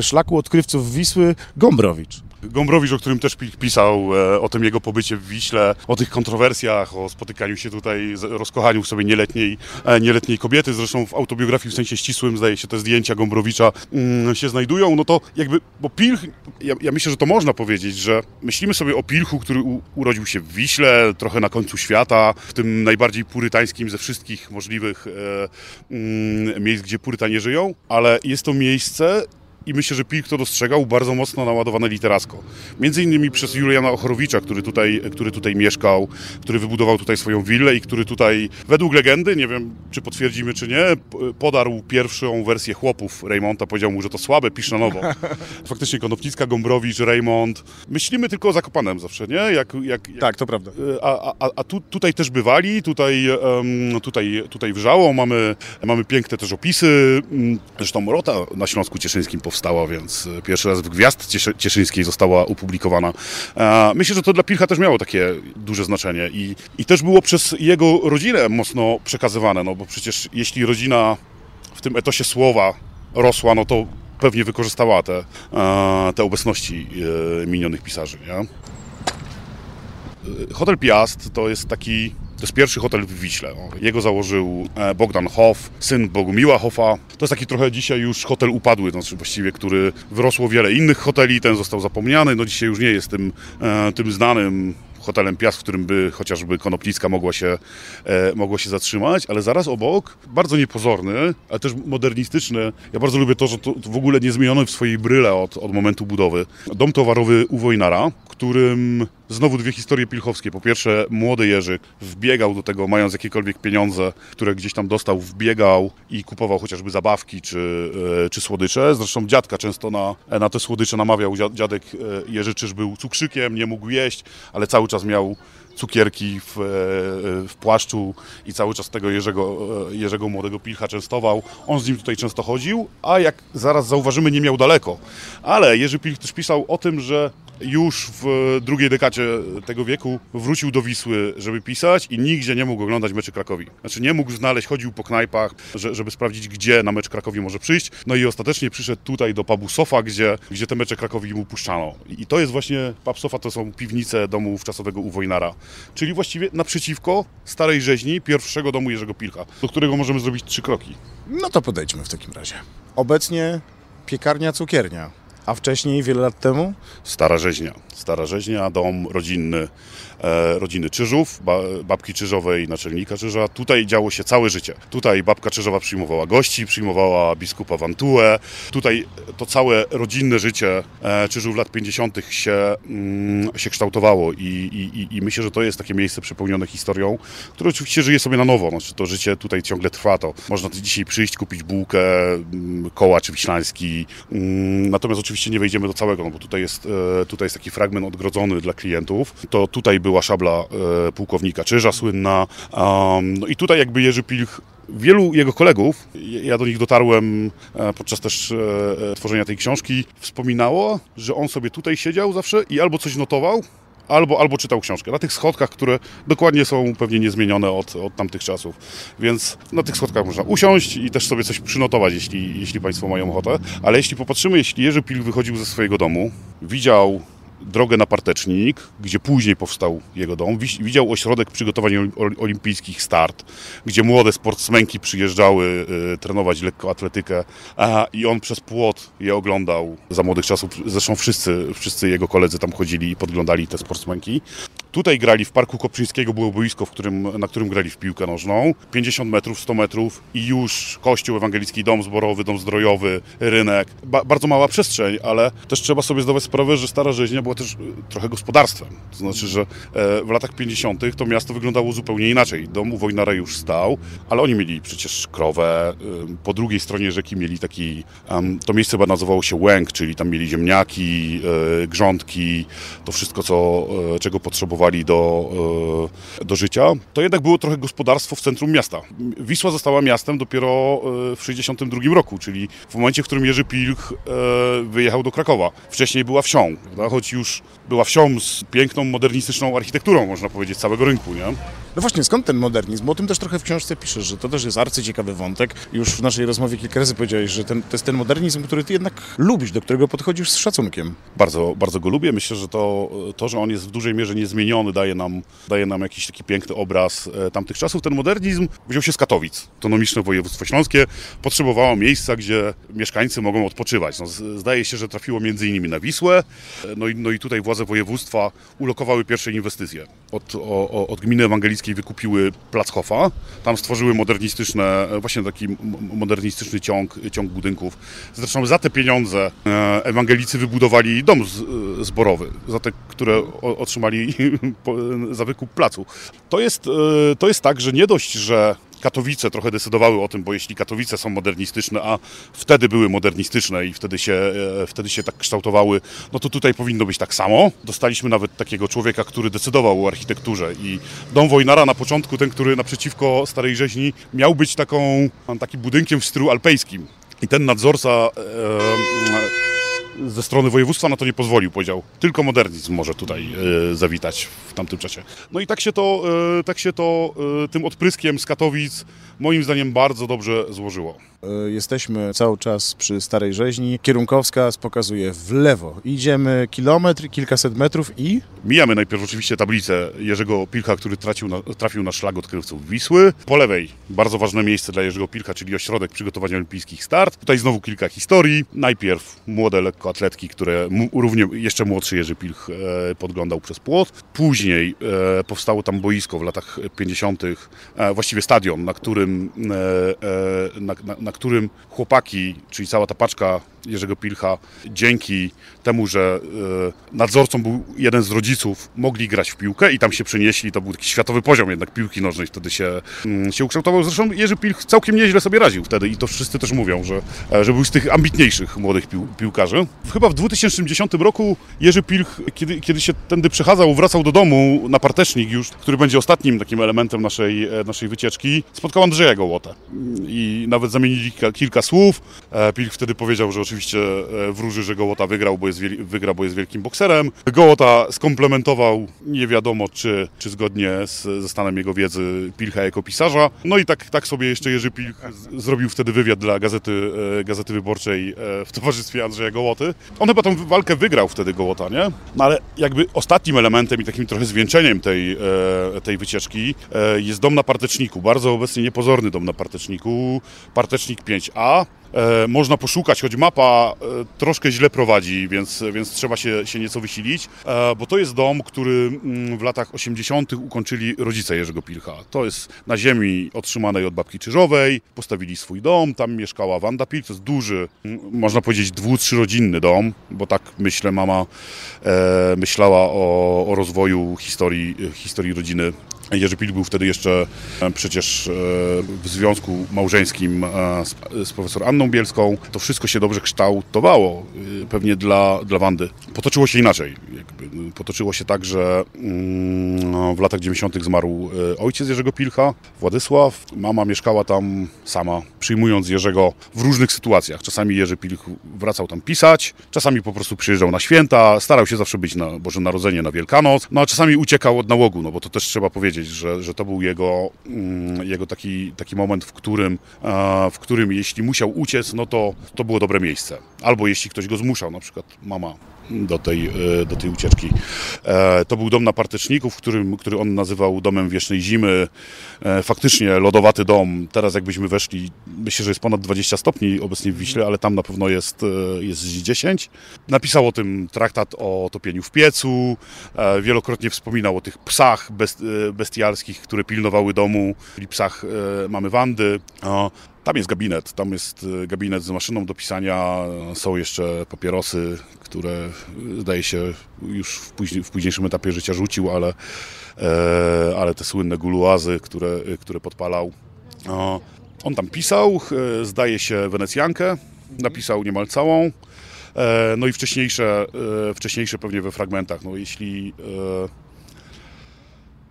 szlaku odkrywców Wisły Gombrowicz. Gombrowicz, o którym też pi- pisał, e, o tym jego pobycie w Wiśle, o tych kontrowersjach, o spotykaniu się tutaj, rozkochaniu w sobie nieletniej, e, nieletniej kobiety. Zresztą w autobiografii w sensie ścisłym, zdaje się, te zdjęcia Gombrowicza mm, się znajdują. No to jakby, bo Pilch, ja, ja myślę, że to można powiedzieć, że myślimy sobie o Pilchu, który u, urodził się w Wiśle, trochę na końcu świata, w tym najbardziej purytańskim ze wszystkich możliwych e, mm, miejsc, gdzie purytanie żyją, ale jest to miejsce, i myślę, że Pilk to dostrzegał bardzo mocno naładowane literacko. Między innymi przez Juliana Ochorowicza, który tutaj, który tutaj mieszkał, który wybudował tutaj swoją willę i który tutaj, według legendy, nie wiem czy potwierdzimy czy nie, podarł pierwszą wersję chłopów Raymonta, powiedział mu, że to słabe, pisz na nowo. Faktycznie Konopnicka, Gombrowicz, Raymond. Myślimy tylko o Zakopanem zawsze, nie? Jak, jak, jak Tak, to prawda. a, a, a tu, tutaj też bywali, tutaj, em, tutaj, tutaj wrzało, mamy, mamy piękne też opisy. Mm, Zresztą Rota na Śląsku Cieszyńskim powstała, więc e, pierwszy raz w Gwiazd Cieszy, Cieszyńskiej została opublikowana. E, Myślę, że to dla Pilcha też miało takie duże znaczenie i, i też było przez jego rodzinę mocno przekazywane, no bo przecież jeśli rodzina w tym etosie słowa rosła, no to pewnie wykorzystała te, e, te obecności minionych pisarzy, nie? Hotel Piast to jest taki, to jest pierwszy hotel w Wiśle. O, Jego założył e, Bogdan Hoff, syn Bogumiła Hoffa. To jest taki trochę dzisiaj już hotel upadły, to znaczy właściwie, który wyrosło wiele innych hoteli, ten został zapomniany, no dzisiaj już nie jest tym, e, tym znanym hotelem Piast, w którym by chociażby Konopnicka mogła się, e, mogła się zatrzymać, ale zaraz obok, bardzo niepozorny, ale też modernistyczny. Ja bardzo lubię to, że to, to w ogóle nie zmieniono w swojej bryle od, od momentu budowy. Dom towarowy u Wojnara, którym znowu dwie historie pilchowskie. Po pierwsze, młody Jerzy wbiegał do tego, mając jakiekolwiek pieniądze, które gdzieś tam dostał, wbiegał i kupował chociażby zabawki czy, e, czy słodycze. Zresztą dziadka często na, na te słodycze namawiał dzia- dziadek e, Jerzy, czyż był cukrzykiem, nie mógł jeść, ale cały czas miał cukierki w, e, w płaszczu i cały czas tego Jerzego, Jerzego młodego pilcha częstował. On z nim tutaj często chodził, a jak zaraz zauważymy, nie miał daleko. Ale Jerzy Pilch też pisał o tym, że już w drugiej dekadzie tego wieku wrócił do Wisły, żeby pisać i nigdzie nie mógł oglądać meczy Krakowi. Znaczy nie mógł znaleźć, chodził po knajpach, że, żeby sprawdzić, gdzie na mecz Krakowi może przyjść. No i ostatecznie przyszedł tutaj do pubu Sofa, gdzie, gdzie te mecze Krakowi mu puszczano. I to jest właśnie, pub Sofa to są piwnice domu wczasowego u Wojnara. Czyli właściwie naprzeciwko starej rzeźni pierwszego domu Jerzego Pilcha, do którego możemy zrobić trzy kroki. No to podejdźmy w takim razie. Obecnie piekarnia, cukiernia. A wcześniej, wiele lat temu? Stara Rzeźnia. Stara Rzeźnia, dom rodzinny e, rodziny Czyżów, ba, babki Czyżowej, naczelnika Czyża. Tutaj działo się całe życie. Tutaj babka Czyżowa przyjmowała gości, przyjmowała biskupa Wantuę. Tutaj to całe rodzinne życie e, Czyżów lat 50. się, mm, się kształtowało i, i, i myślę, że to jest takie miejsce przepełnione historią, które oczywiście żyje sobie na nowo. Znaczy, to życie tutaj ciągle trwa. To można dzisiaj przyjść, kupić bułkę, mm, koła czy wiślański. Mm, natomiast oczywiście nie wejdziemy do całego, no bo tutaj jest, e, tutaj jest taki fragment odgrodzony dla klientów. To tutaj była szabla e, pułkownika Czyża słynna. No i tutaj jakby Jerzy Pilch Wielu jego kolegów, ja do nich dotarłem e, podczas też tworzenia tej książki, wspominało, że on sobie tutaj siedział zawsze i albo coś notował, albo, albo czytał książkę. Na tych schodkach, które dokładnie są pewnie niezmienione od, od tamtych czasów. Więc na tych schodkach można usiąść i też sobie coś przynotować, jeśli, jeśli Państwo mają ochotę. Ale jeśli popatrzymy, jeśli Jerzy Pil wychodził ze swojego domu, widział drogę na Partecznik, gdzie później powstał jego dom. Widział ośrodek przygotowań olimpijskich Start, gdzie młode sportsmenki przyjeżdżały y, trenować lekkoatletykę a, i on przez płot je oglądał za młodych czasów. Zresztą wszyscy, wszyscy jego koledzy tam chodzili i podglądali te sportsmenki. Tutaj grali w Parku Koprzyńskiego, było boisko, w którym, na którym grali w piłkę nożną. 50 metrów, 100 metrów i już kościół ewangelicki, dom zborowy, dom zdrojowy, rynek. Ba bardzo mała przestrzeń, ale też trzeba sobie zdawać sprawę, że Stara Rzeźnia była też e, trochę gospodarstwem. To znaczy, że e, w latach 50. to miasto wyglądało zupełnie inaczej. Dom u Wojnara już stał, ale oni mieli przecież krowę. E, po drugiej stronie rzeki mieli taki, to miejsce chyba nazywało się Łęk, czyli tam mieli ziemniaki, grządki, to wszystko, co, czego potrzebowali do, do życia, to jednak było trochę gospodarstwo w centrum miasta. Wisła została miastem dopiero w 1962 roku, czyli w momencie, w którym Jerzy Pilch wyjechał do Krakowa. Wcześniej była wsią, choć już juros była wsią z piękną, modernistyczną architekturą, można powiedzieć, całego rynku. Nie? No właśnie, skąd ten modernizm? Bo o tym też trochę w książce piszesz, że to też jest arcyciekawy wątek. Już w naszej rozmowie kilka razy powiedziałeś, że ten, to jest ten modernizm, który ty jednak lubisz, do którego podchodzisz z szacunkiem. Bardzo, bardzo go lubię. Myślę, że to, to że on jest w dużej mierze niezmieniony, daje nam, daje nam jakiś taki piękny obraz e, tamtych czasów. Ten modernizm wziął się z Katowic. Autonomiczne województwo śląskie potrzebowało miejsca, gdzie mieszkańcy mogą odpoczywać. No, zdaje się, że trafiło między innymi na Wisłę. E, no i, no i tutaj władze województwa ulokowały pierwsze inwestycje. Od, o, od gminy ewangelickiej wykupiły Plachofa. Tam stworzyły modernistyczne, właśnie taki modernistyczny ciąg, ciąg budynków. Zresztą za te pieniądze e, ewangelicy wybudowali dom zborowy, za te, które otrzymali za wykup placu. To jest, e, to jest tak, że nie dość, że Katowice trochę decydowały o tym, bo jeśli Katowice są modernistyczne, a wtedy były modernistyczne i wtedy się, e, wtedy się tak kształtowały, no to tutaj powinno być tak samo. Dostaliśmy nawet takiego człowieka, który decydował o architekturze i dom Wojnara na początku, ten, który naprzeciwko Starej Rzeźni, miał być taką, takim budynkiem w stylu alpejskim. I ten nadzorca e, ze strony województwa na to nie pozwolił. Powiedział, tylko modernizm może tutaj e, zawitać w tamtym czasie. No i tak się to, e, tak się to e, tym odpryskiem z Katowic moim zdaniem bardzo dobrze złożyło. E, jesteśmy cały czas przy Starej Rzeźni. Kierunkowskaz pokazuje w lewo. Idziemy kilometr, kilkaset metrów i... Mijamy najpierw oczywiście tablicę Jerzego Pilcha, który tracił na, trafił na szlag odkrywców Wisły. Po lewej bardzo ważne miejsce dla Jerzego Pilcha, czyli ośrodek przygotowań olimpijskich Start. Tutaj znowu kilka historii. Najpierw młode lekkoatletki, które równie jeszcze młodszy Jerzy Pilch e, podglądał przez płot. Później e, powstało tam boisko w latach 50., właściwie stadion, na którym, na, na, na którym chłopaki, czyli cała ta paczka Jerzego Pilcha, dzięki temu, że e, nadzorcą był jeden z rodziców, mogli grać w piłkę i tam się przenieśli. To był taki światowy poziom jednak piłki nożnej wtedy się, mm, się ukształtował. Zresztą Jerzy Pilch całkiem nieźle sobie raził wtedy i to wszyscy też mówią, że, e, że był z tych ambitniejszych młodych pił, piłkarzy. Chyba w 2010 roku Jerzy Pilch, kiedy, kiedy się tędy przechadzał, wracał do domu na partecznik już, który będzie ostatnim takim elementem naszej, e, naszej wycieczki, spotkał Andrzeja Gołotę i nawet zamienili kilka, kilka słów. Pilch wtedy powiedział, że oczywiście wróży, że Gołota wygrał, bo jest wygra, bo jest wielkim bokserem. Gołota skomplementował, nie wiadomo czy, czy zgodnie z, ze stanem jego wiedzy, Pilcha jako pisarza. No i tak, tak sobie jeszcze Jerzy Pilch zrobił wtedy wywiad dla Gazety, e, Gazety Wyborczej e, w towarzystwie Andrzeja Gołoty. On chyba tą walkę wygrał wtedy Gołota, nie? No ale jakby ostatnim elementem i takim trochę zwieńczeniem tej, e, tej wycieczki jest dom na Parteczniku. Bardzo obecnie niepozorny dom na Parteczniku. Partecznik 5A e, można poszukać, choć mapa e, troszkę źle prowadzi, więc, więc trzeba się, się nieco wysilić, e, bo to jest dom, który mm, w latach 80. ukończyli rodzice Jerzego Pilcha. To jest na ziemi otrzymanej od babki Czyżowej, postawili swój dom, tam mieszkała Wanda Pilch, to jest duży, mm, można powiedzieć dwu, trzyrodzinny dom, bo tak myślę mama e, myślała o, o rozwoju historii, historii rodziny Jerzy Pilch był wtedy jeszcze e, przecież e, w związku małżeńskim e, z, z profesor Anną Bielską. To wszystko się dobrze kształtowało, pewnie dla, dla Wandy. Potoczyło się inaczej. Jakby, potoczyło się tak, że mm, no, w latach 90. zmarł ojciec Jerzego Pilcha, Władysław. Mama mieszkała tam sama, przyjmując Jerzego w różnych sytuacjach. Czasami Jerzy Pilch wracał tam pisać, czasami po prostu przyjeżdżał na święta, starał się zawsze być na Boże Narodzenie, na Wielkanoc, no a czasami uciekał od nałogu, no bo to też trzeba powiedzieć powiedzieć, że, że to był jego, mm, jego taki, taki moment, w którym, w którym jeśli musiał uciec, no to to było dobre miejsce. Albo jeśli ktoś go zmuszał, na przykład mama do tej, e, do tej ucieczki. E, to był dom na Parteczników, którym, który on nazywał domem wiecznej zimy. E, faktycznie lodowaty dom. Teraz jakbyśmy weszli, myślę, że jest ponad 20 stopni obecnie w Wiśle, ale tam na pewno jest, jest 10. Napisał o tym traktat o topieniu w piecu. Wielokrotnie wspominał o tych psach bestialskich, które pilnowały domu, czyli psach mamy Wandy. Tam jest gabinet, tam jest y, gabinet z maszyną do pisania, są jeszcze papierosy, które y, zdaje się już w, w późniejszym etapie życia rzucił, ale, e, ale te słynne guluazy, które, y, które podpalał. On tam pisał, e, zdaje się Wenecjankę, napisał niemal całą. E, no i wcześniejsze, wcześniejsze pewnie we fragmentach. No jeśli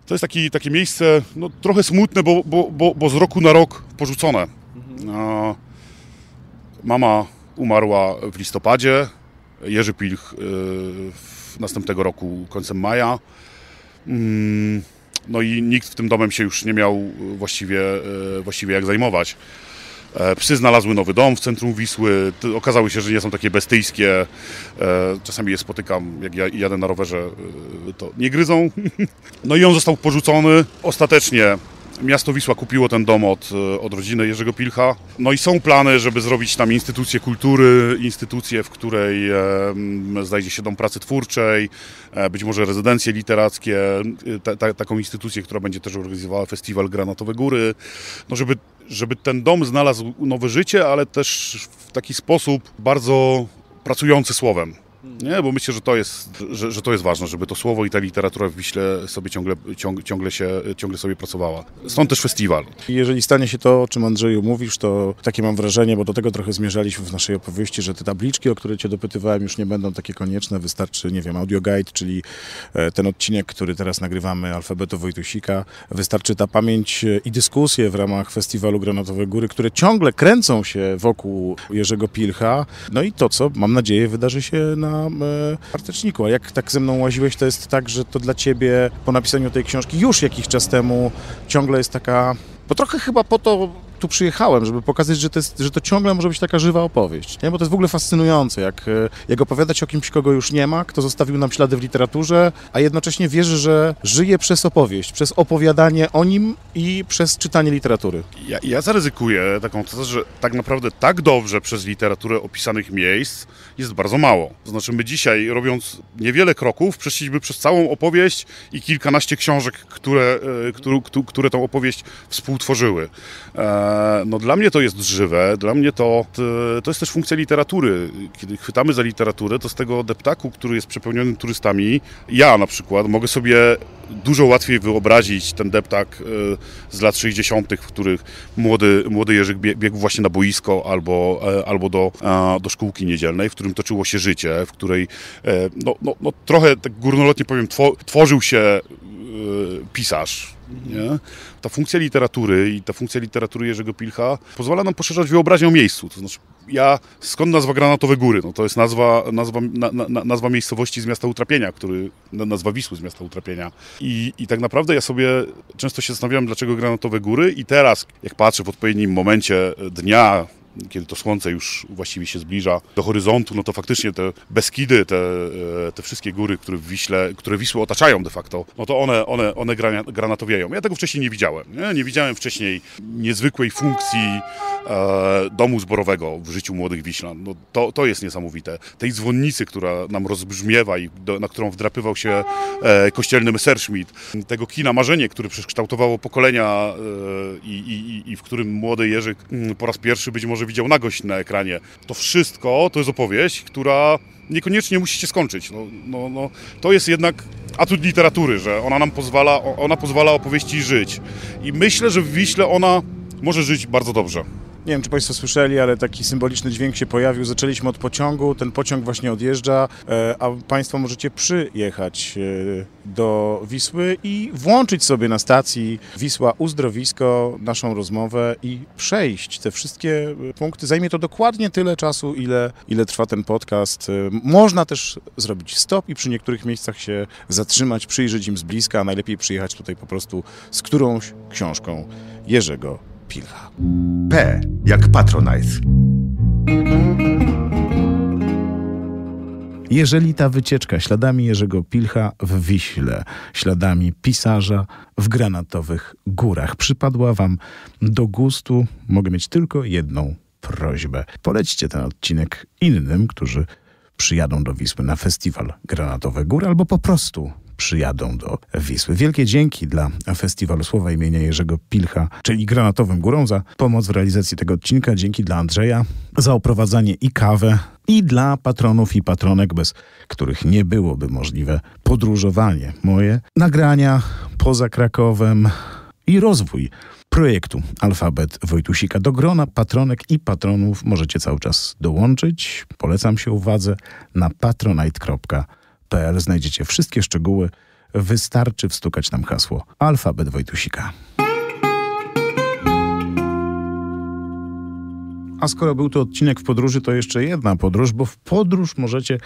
to jest taki, takie miejsce no, trochę smutne, bo, bo, bo, bo z roku na rok porzucone. No, mama umarła w listopadzie, Jerzy Pilch y, następnego roku końcem maja. Mm, no i nikt w tym domem się już nie miał właściwie, y, właściwie jak zajmować. E, psy znalazły nowy dom w centrum Wisły. Okazało się, że nie są takie bestyjskie. E, czasami je spotykam, jak ja jadę na rowerze, y, to nie gryzą. No i on został porzucony. Ostatecznie Miasto Wisła kupiło ten dom od, e, od rodziny Jerzego Pilcha. No i są plany, żeby zrobić tam instytucję kultury, instytucję, w której e, znajdzie się dom pracy twórczej, e, być może rezydencje literackie, e, ta, ta, taką instytucję, która będzie też organizowała festiwal Granatowe Góry. No żeby, żeby ten dom znalazł nowe życie, ale też w taki sposób bardzo pracujący słowem. Nie, bo myślę, że to jest, że, że, to jest ważne, żeby to słowo i ta literatura w Wiśle sobie ciągle, ciąg, ciągle, się, ciągle sobie pracowała. Stąd też festiwal. Jeżeli stanie się to, o czym Andrzeju mówisz, to takie mam wrażenie, bo do tego trochę zmierzaliśmy w naszej opowieści, że te tabliczki, o które cię dopytywałem, już nie będą takie konieczne. Wystarczy, nie wiem, audio guide, czyli e, ten odcinek, który teraz nagrywamy, alfabetu Wojtusika. Wystarczy ta pamięć e, i dyskusje w ramach festiwalu Granatowe Góry, które ciągle kręcą się wokół Jerzego Pilcha. No i to, co mam nadzieję wydarzy się na na e, Arteczniku. A jak tak ze mną łaziłeś, to jest tak, że to dla ciebie po napisaniu tej książki już jakiś czas temu ciągle jest taka... Bo trochę chyba po to tu przyjechałem, żeby pokazać, że to, jest, że to ciągle może być taka żywa opowieść. Nie? Bo to jest w ogóle fascynujące, jak, e, jak opowiadać o kimś, kogo już nie ma, kto zostawił nam ślady w literaturze, a jednocześnie wierzy, że żyje przez opowieść, przez opowiadanie o nim i przez czytanie literatury. Ja, ja zaryzykuję taką tezę, że tak naprawdę tak dobrze przez literaturę opisanych miejsc jest bardzo mało. To znaczy my dzisiaj, robiąc niewiele kroków, przeszliśmy przez całą opowieść i kilkanaście książek, które, e, które, które tą opowieść współtworzyły. E, no dla mnie to jest żywe, dla mnie to, to jest też funkcja literatury. Kiedy chwytamy za literaturę, to z tego deptaku, który jest przepełniony turystami, ja na przykład mogę sobie dużo łatwiej wyobrazić ten deptak e, z lat 60., w których młody, młody Jerzyk biegł właśnie na boisko albo, e, albo do, do szkółki niedzielnej, w którym toczyło się życie, w której e, no, no, no trochę, tak górnolotnie powiem, tworzył się pisarz. Nie? Ta funkcja literatury i ta funkcja literatury Jerzego Pilcha pozwala nam poszerzać wyobraźnię o miejscu. To znaczy, ja, skąd nazwa Granatowe Góry? No to jest nazwa, nazwa, na, na, nazwa miejscowości z miasta Utrapienia, który, nazwa Wisły z miasta Utrapienia. I, I tak naprawdę ja sobie często się zastanawiałem, dlaczego Granatowe Góry i teraz, jak patrzę w odpowiednim momencie dnia, kiedy to słońce już właściwie się zbliża do horyzontu, no to faktycznie te Beskidy, te, e, te wszystkie góry, które, Wiśle, które Wisłę otaczają de facto, no to one, one, one granatowieją. Ja tego wcześniej nie widziałem. Nie, nie widziałem wcześniej niezwykłej funkcji e, domu zborowego w życiu młodych Wiślan. No to, to jest niesamowite. Tej dzwonnicy, która nam rozbrzmiewa i do, na którą wdrapywał się e, kościelny Messerschmitt, tego kina Marzenie, które przekształtowało pokolenia e, i, i, i w którym młody Jerzyk mm, po raz pierwszy być może widział nagość na ekranie. To wszystko to jest opowieść, która niekoniecznie musi się skończyć. No, no, no, to jest jednak atut literatury, że ona nam pozwala, ona pozwala opowieści żyć. I myślę, że w Wiśle ona może żyć bardzo dobrze. Nie wiem, czy Państwo słyszeli, ale taki symboliczny dźwięk się pojawił. Zaczęliśmy od pociągu, ten pociąg właśnie odjeżdża, e, a Państwo możecie przyjechać e, do Wisły i włączyć sobie na stacji Wisła Uzdrowisko naszą rozmowę i przejść te wszystkie punkty. Zajmie to dokładnie tyle czasu, ile, ile trwa ten podcast. E, można też zrobić stop i przy niektórych miejscach się zatrzymać, przyjrzeć im z bliska, a najlepiej przyjechać tutaj po prostu z którąś książką Jerzego Pilcha. P jak Patronite. Jeżeli ta wycieczka śladami Jerzego Pilcha w Wiśle, śladami pisarza w granatowych górach przypadła Wam do gustu, mogę mieć tylko jedną prośbę. Polećcie ten odcinek innym, którzy przyjadą do Wisły na festiwal Granatowe Góry albo po prostu przyjadą do Wisły. Wielkie dzięki dla Festiwalu Słowa imienia Jerzego Pilcha, czyli Granatowym Górą za pomoc w realizacji tego odcinka. Dzięki dla Andrzeja za oprowadzanie i kawę i dla patronów i patronek, bez których nie byłoby możliwe podróżowanie moje, nagrania poza Krakowem i rozwój projektu Alfabet Wojtusika. Do grona patronek i patronów możecie cały czas dołączyć. Polecam się uwadze na patronite.pl www.alfabet.pl znajdziecie wszystkie szczegóły. Wystarczy wstukać nam hasło Alfabet Wojtusika. A skoro był to odcinek w podróży, to jeszcze jedna podróż, bo w podróż możecie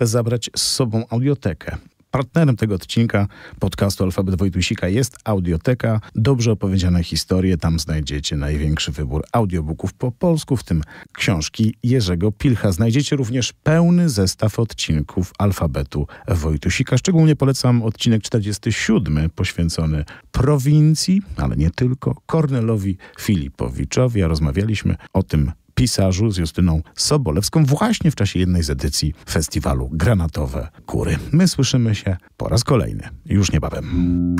zabrać z sobą audiotekę. Partnerem tego odcinka podcastu Alfabet Wojtusika jest Audioteka. Dobrze opowiedziane historie. Tam znajdziecie największy wybór audiobooków po polsku, w tym książki Jerzego Pilcha. Znajdziecie również pełny zestaw odcinków Alfabetu Wojtusika. Szczególnie polecam odcinek 47 poświęcony prowincji, ale nie tylko, Kornelowi Filipowiczowi. A rozmawialiśmy o tym pisarzu z Justyną Sobolewską właśnie w czasie jednej z edycji festiwalu Granatowe Kury. My słyszymy się po raz kolejny, już niebawem.